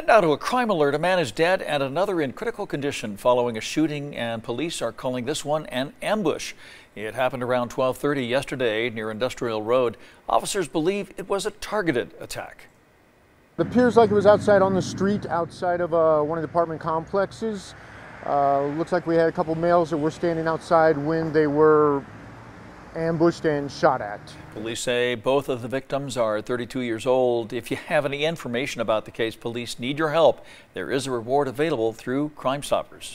And now to a crime alert. A man is dead and another in critical condition following a shooting and police are calling this one an ambush. It happened around 1230 yesterday near Industrial Road. Officers believe it was a targeted attack. It appears like it was outside on the street outside of uh, one of the apartment complexes. Uh, looks like we had a couple males that were standing outside when they were ambushed and shot at. Police say both of the victims are 32 years old. If you have any information about the case, police need your help. There is a reward available through Crime Stoppers.